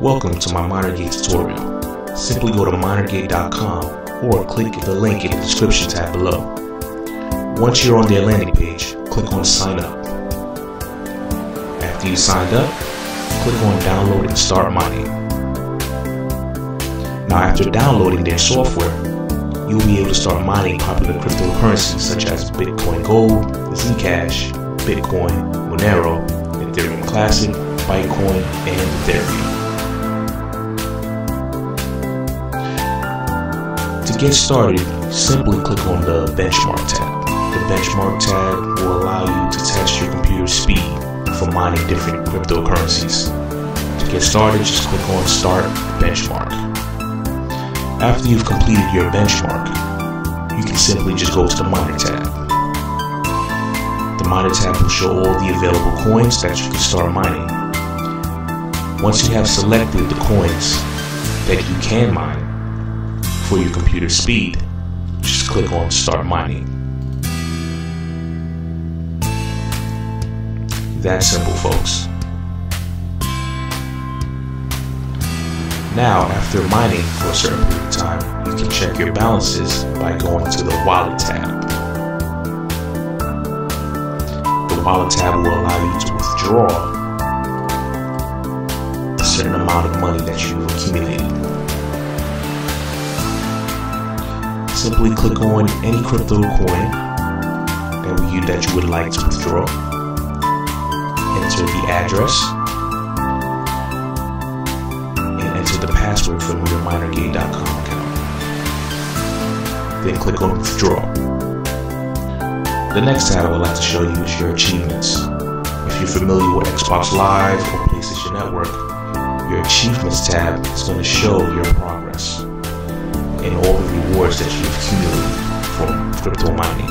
Welcome to my MinerGate tutorial. Simply go to minergate.com or click the link in the description tab below. Once you're on their landing page, click on sign up. After you signed up, click on download and start mining. Now after downloading their software, you'll be able to start mining popular cryptocurrencies such as Bitcoin Gold, Zcash, Bitcoin, Monero, Ethereum Classic, Bitcoin, and Ethereum. Get started, simply click on the Benchmark tab. The Benchmark tab will allow you to test your computer's speed for mining different cryptocurrencies. To get started, just click on Start Benchmark. After you've completed your benchmark, you can simply just go to the Miner tab. The Miner tab will show all the available coins that you can start mining. Once you have selected the coins that you can mine, for your computer speed, just click on Start Mining. That simple, folks. Now, after mining for a certain period of time, you can check your balances by going to the Wallet tab. The Wallet tab will allow you to withdraw a certain amount of money that you've accumulated. Simply click on any crypto coin that you, that you would like to withdraw. Enter the address and enter the password from your minergate.com account. Then click on withdraw. The next tab I would like to show you is your achievements. If you're familiar with Xbox Live or PlayStation Network, your achievements tab is going to show your progress and all the rewards that you've accumulated from crypto mining.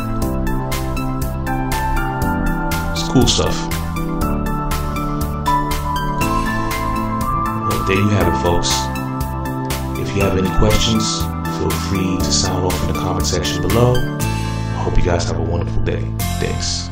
It's cool stuff. Well, there you have it, folks. If you have any questions, feel free to sound off in the comment section below. I hope you guys have a wonderful day. Thanks.